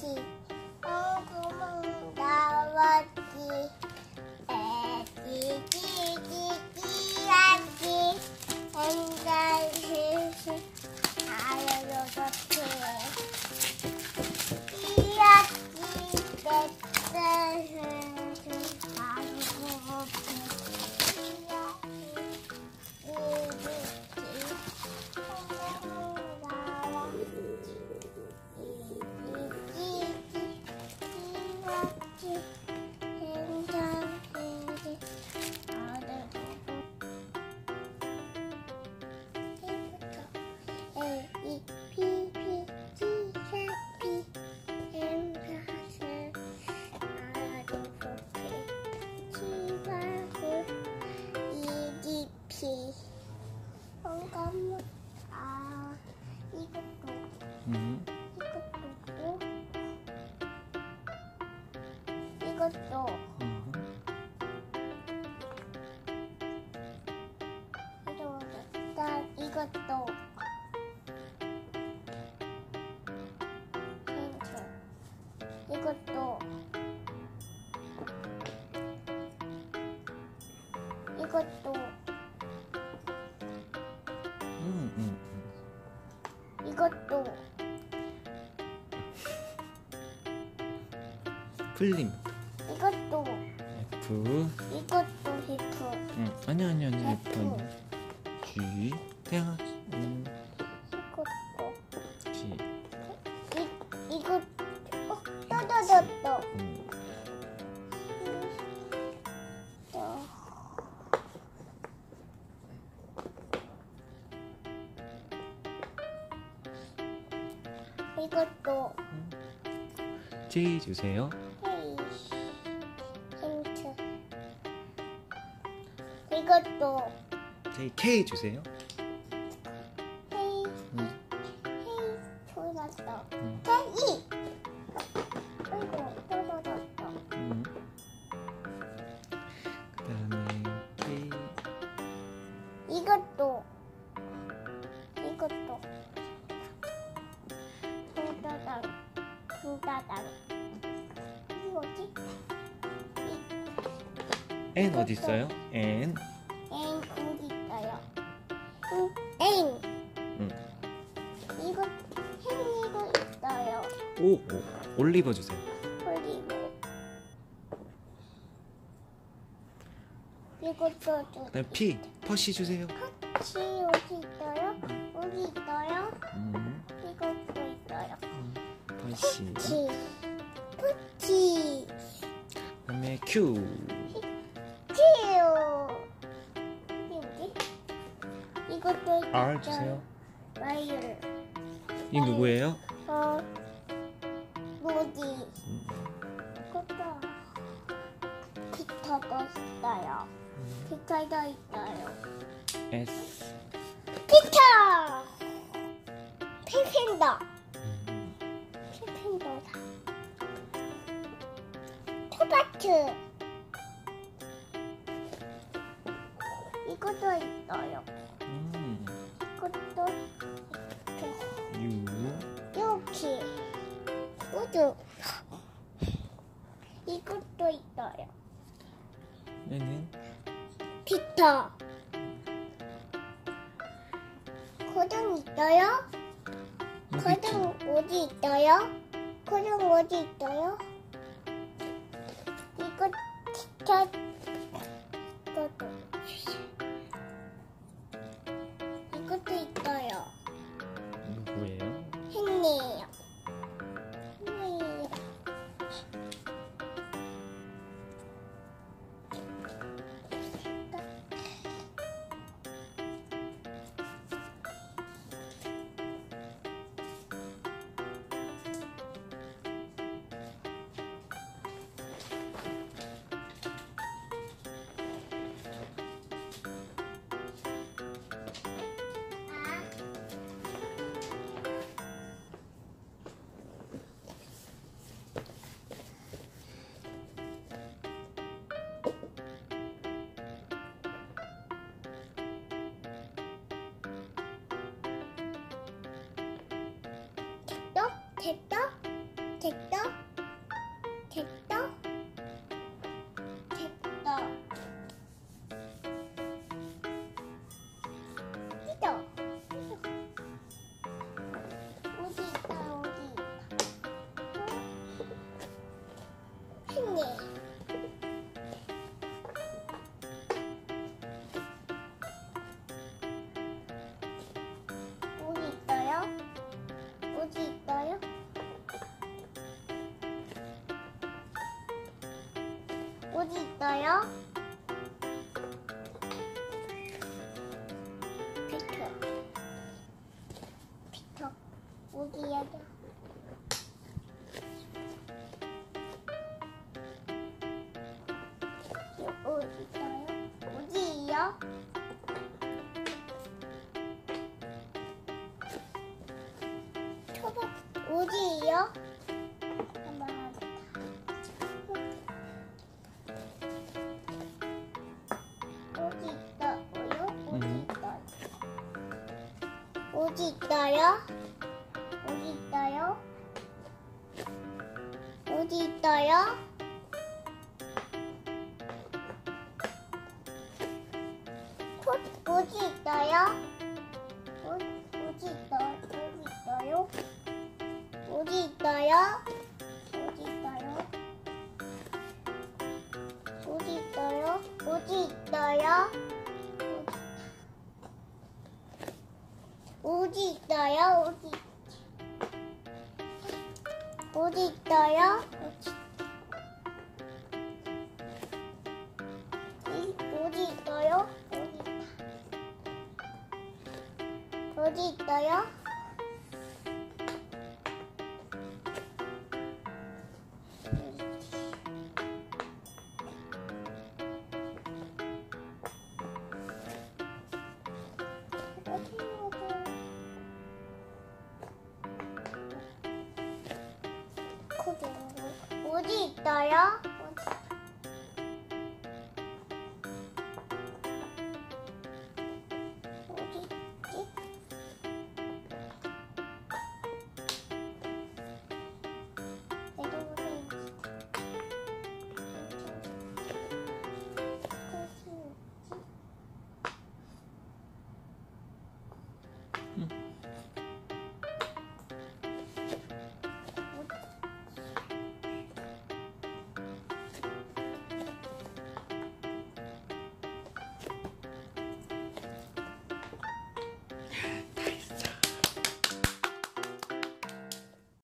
지 음. 이것도 음. 이것도 일단 이것도 힌트 이것도 이것도 음. 풀림. 이것도 F. 이것도 히트 음. 아니 아니 아니 F F. 아니. G. 태아. 음. 이것도 G. 이 이거 어 떠떠떠떠 음. 또 이것도 J 주세요. 이것도 J K 주세요. 음. 음. 그다음에 K. 이것도 이것도 이? N 어디 있어요? N. O. O. 올리버 주세요. 그리고 이것도 그다음 P. 퍼시 주세요. 같이 여기 있어요. 여기 있어요. 음. 이것도 있어요. 퍼시. 치, 푸치, 그다음에 Q. 치유. 여기 이것도 있어요. R 주세요. 와이를. 이 누구예요? 어, 뭐지? 음. 기타가 있어요. 기타가 있어요. S. 핑핑다. 음. 핑핑도다. 토마트. 이것도 있어요. 이것도 이것도 있어요. 얘는 기타. 고등 있어요? 고등 어디 있어요? 고등 어디 있어요? 이거 이것도 이것도 됐다? 됐다? 어디 있어요? 피터. 피터. 어디야? 어디 있어요? 어디요? 초밥 어디요? 있어요? 어디 있어요? 어디 있어요? 콧 어디 있어요? 어디 있어요? 어디 있어요? 어디 있어요? 어디 있어요? 어디 있어요? 어디 있어요? 어디 있어요? 어디 어디 있어요? 어디 있어요? 어디 어디 있어요? 어디 있어요?